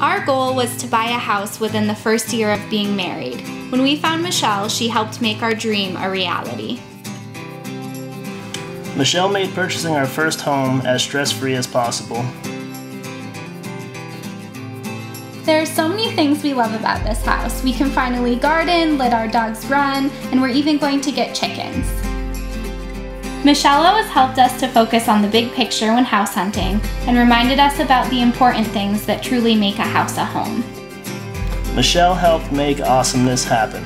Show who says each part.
Speaker 1: Our goal was to buy a house within the first year of being married. When we found Michelle, she helped make our dream a reality.
Speaker 2: Michelle made purchasing our first home as stress free as possible.
Speaker 1: There are so many things we love about this house. We can finally garden, let our dogs run, and we're even going to get chickens. Michelle always helped us to focus on the big picture when house hunting and reminded us about the important things that truly make a house a home.
Speaker 2: Michelle helped make awesomeness happen.